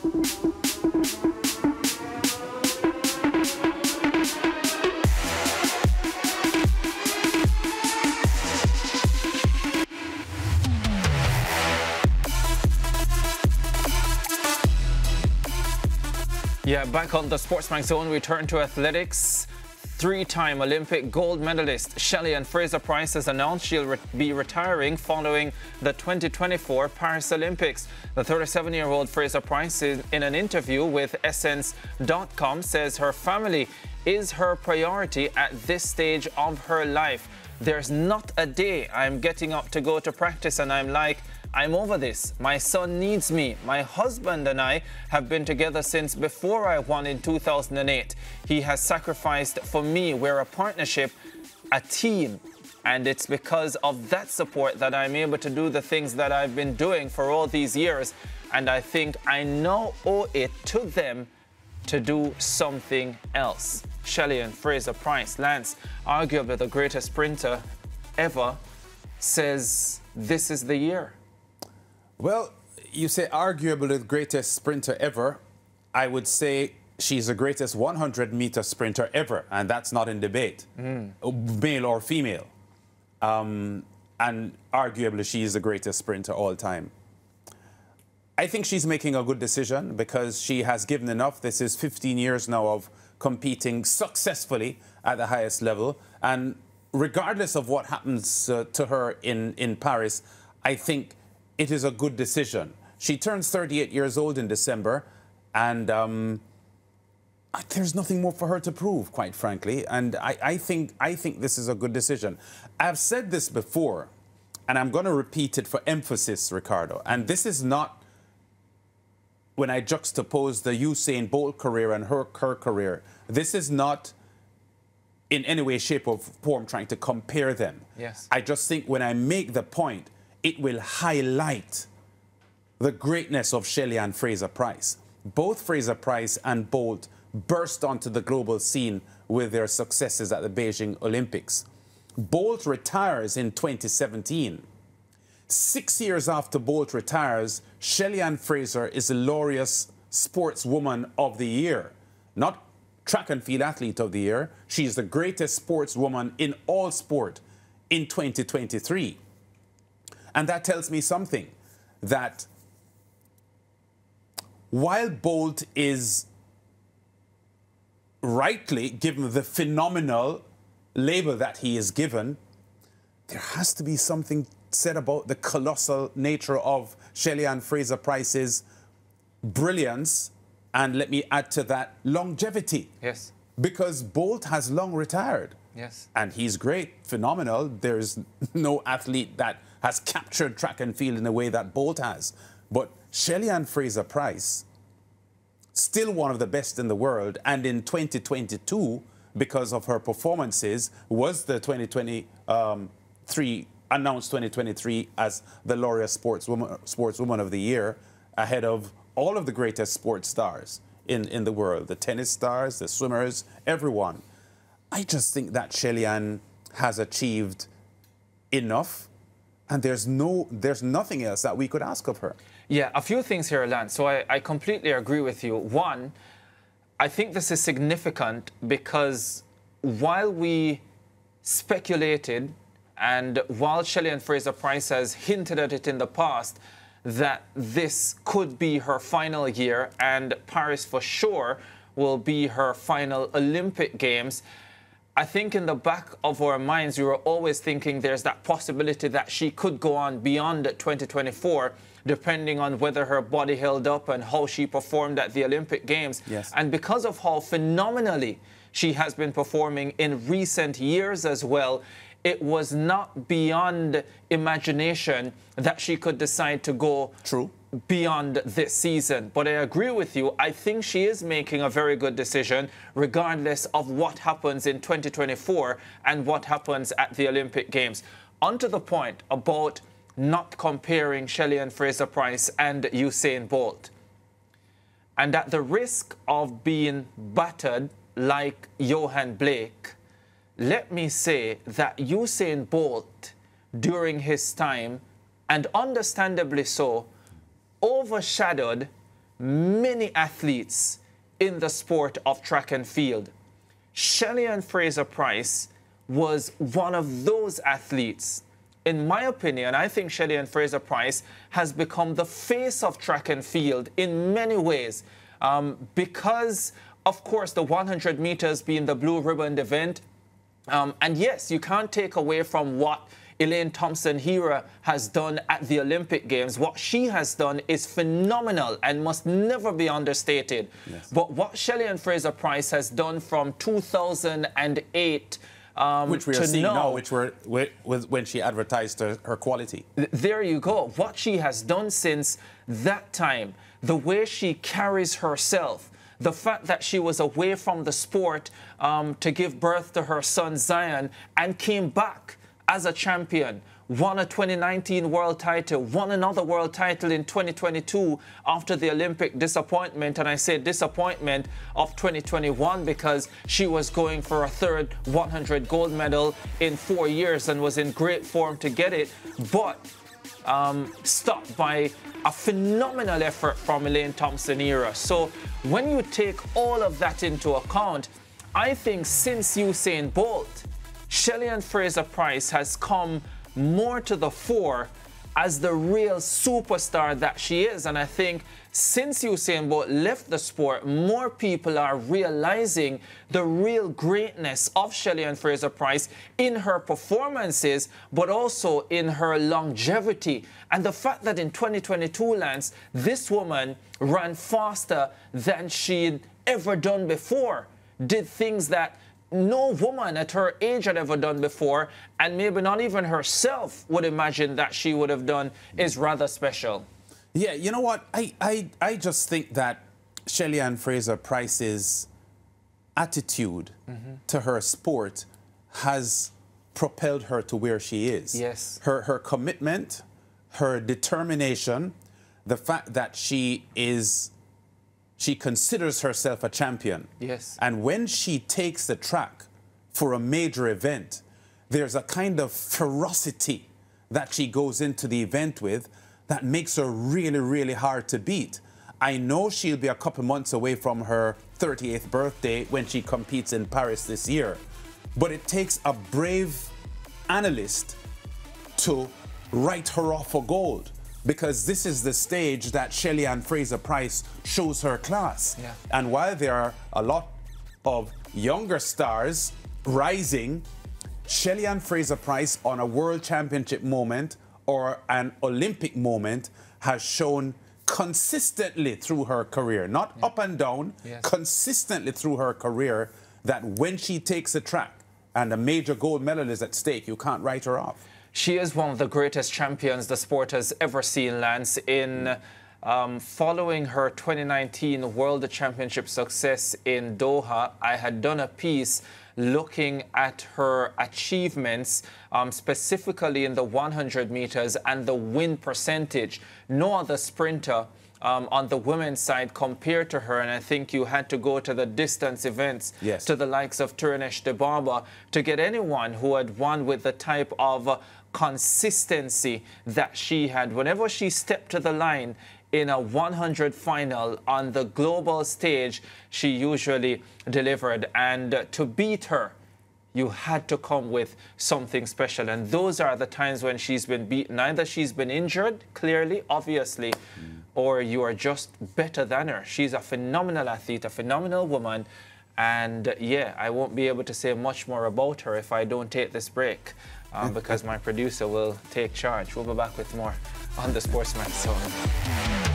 Yeah, back on the SportsMax Zone, we turn to athletics. Three-time Olympic gold medalist Shelly-Ann Fraser-Pryce has announced she'll re be retiring following the 2024 Paris Olympics. The 37-year-old Fraser-Pryce, in an interview with Essence.com, says her family is her priority at this stage of her life. There's not a day I'm getting up to go to practice and I'm like, I'm over this. My son needs me. My husband and I have been together since before I won in 2008. He has sacrificed for me. We're a partnership, a team. And it's because of that support that I'm able to do the things that I've been doing for all these years. And I think I now owe it to them to do something else. Shelly-Ann Fraser Pryce, Lance, arguably the greatest sprinter ever, says this is the year. Well, you say arguably the greatest sprinter ever. I would say she's the greatest 100 meter sprinter ever, and that's not in debate, mm. male or female. Um, and arguably, she's the greatest sprinter all time. I think she's making a good decision because she has given enough. This is 15 years now of competing successfully at the highest level. And regardless of what happens uh, to her in, in Paris, I think it is a good decision. She turns 38 years old in December, and um, there's nothing more for her to prove, quite frankly. And I, I, think, I think this is a good decision. I've said this before, and I'm going to repeat it for emphasis, Ricardo. And this is not when I juxtapose the Usain Bolt career and her, her career. This is not in any way, shape, or form trying to compare them. Yes. I just think when I make the point, it will highlight the greatness of Shelly-Ann Fraser-Pryce. Both Fraser-Pryce and Bolt burst onto the global scene with their successes at the Beijing Olympics. Bolt retires in 2017. Six years after Bolt retires, Shelly-Ann Fraser is the Laureus Sportswoman of the Year. Not track and field athlete of the year. She is the greatest sportswoman in all sport in 2023. And that tells me something that while Bolt is rightly given the phenomenal labor that he is given, there has to be something said about the colossal nature of Shelly-Ann Fraser-Pryce's brilliance, and let me add to that, longevity. Yes. Because Bolt has long retired. Yes. And he's great, phenomenal. There's no athlete that has captured track and field in a way that Bolt has. But Shelly-Ann Fraser-Pryce, still one of the best in the world, and in 2022, because of her performances, was the 2023 um, announced 2023 as the Laureus Sportswoman, Sportswoman of the Year, ahead of all of the greatest sports stars in, in the world, the tennis stars, the swimmers, everyone. I just think that Shelly-Ann has achieved enough and there's no there's nothing else that we could ask of her. Yeah, a few things here, Lance. So I, I completely agree with you. One, I think this is significant because while we speculated and while Shelly-Ann Fraser Pryce has hinted at it in the past that this could be her final year and Paris for sure will be her final Olympic Games, I think in the back of our minds, we were always thinking there's that possibility that she could go on beyond 2024, depending on whether her body held up and how she performed at the Olympic Games. Yes. And because of how phenomenally she has been performing in recent years as well, it was not beyond imagination that she could decide to go True beyond this season. But I agree with you. I think she is making a very good decision, regardless of what happens in 2024 and what happens at the Olympic Games. Onto the point about not comparing Shelly-Ann Fraser Pryce and Usain Bolt. And at the risk of being battered like Yohan Blake, let me say that Usain Bolt, during his time, and understandably so, overshadowed many athletes in the sport of track and field. Shelly-Ann Fraser Pryce was one of those athletes. In my opinion, I think Shelly-Ann Fraser Pryce has become the face of track and field in many ways um, because, of course, the 100 meters being the blue ribbon event. Um, and yes, you can't take away from what Elaine Thompson-Herah has done at the Olympic Games. What she has done is phenomenal and must never be understated. Yes. But what Shelly-Ann Fraser Pryce has done from 2008 um, which we are seeing know, now, which were when she advertised her, her quality. there you go. What she has done since that time, the way she carries herself, the fact that she was away from the sport um, to give birth to her son Zion and came back as a champion, won a 2019 world title, won another world title in 2022 after the Olympic disappointment. And I say disappointment of 2021 because she was going for a third 100 gold medal in four years and was in great form to get it. But um, stopped by a phenomenal effort from Elaine Thompson-Herah. So when you take all of that into account, I think since Usain Bolt, Shelly-Ann Fraser-Pryce has come more to the fore as the real superstar that she is. And I think since Usain Bolt left the sport, more people are realizing the real greatness of Shelly-Ann Fraser-Pryce in her performances, but also in her longevity. And the fact that in 2022, Lance, this woman ran faster than she'd ever done before, did things that no woman at her age had ever done before, and maybe not even herself would imagine that she would have done, is rather special. Yeah, you know what? I, I, I just think that Shelly-Ann Fraser-Pryce's attitude mm -hmm. to her sport has propelled her to where she is. Yes. Her, her commitment, her determination, the fact that she is she considers herself a champion. Yes. And when she takes the track for a major event, there's a kind of ferocity that she goes into the event with that makes her really, really hard to beat. I know she'll be a couple months away from her 38th birthday when she competes in Paris this year. But it takes a brave analyst to write her off for gold because this is the stage that Shelly-Ann Fraser-Pryce shows her class. Yeah. And while there are a lot of younger stars rising, Shelly-Ann Fraser-Pryce on a world championship moment or an Olympic moment has shown consistently through her career, not yeah. up and down, yes. consistently through her career, that when she takes a track and a major gold medal is at stake, you can't write her off. She is one of the greatest champions the sport has ever seen, Lance. In um, following her 2019 World Championship success in Doha, I had done a piece looking at her achievements, um, specifically in the 100 meters and the win percentage. No other sprinter um, on the women's side compared to her. And I think you had to go to the distance events yes. to the likes of Tirunesh Dibaba to get anyone who had won with the type of uh, consistency that she had. Whenever she stepped to the line, in a 100 final on the global stage, she usually delivered. And to beat her, you had to come with something special. And those are the times when she's been beaten. Either she's been injured, clearly, obviously, mm or you are just better than her. She's a phenomenal athlete, a phenomenal woman. And yeah, I won't be able to say much more about her if I don't take this break um, because my producer will take charge. We'll be back with more on the SportsMax Zone.